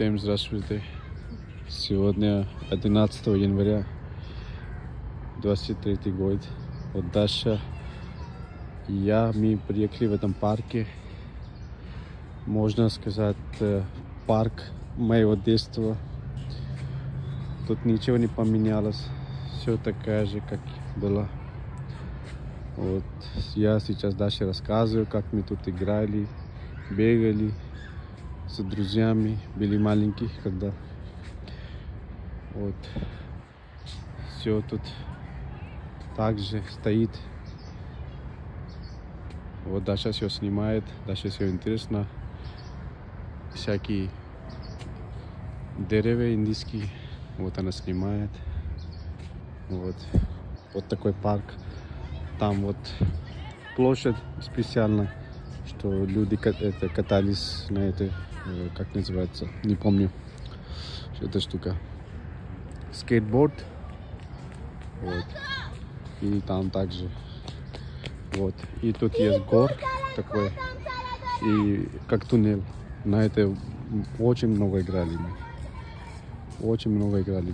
Всем здравствуйте. Сегодня 11 января 23 год. Вот Даша я, мы приехали в этом парке. Можно сказать, э, парк моего детства. Тут ничего не поменялось. Все такая же, как было. Вот я сейчас Даше рассказываю, как мы тут играли, бегали с друзьями, были маленькие, когда вот все тут также стоит. Вот Даша все снимает, Даша все интересно. Всякие деревья индийские, вот она снимает. Вот, вот такой парк. Там вот площадь специально, что люди это, катались на этой, э, как называется, не помню, эта штука. Скейтборд. Вот. И там также. Вот. И тут есть гор такой. И как туннель. На это очень много играли мы. Очень много играли.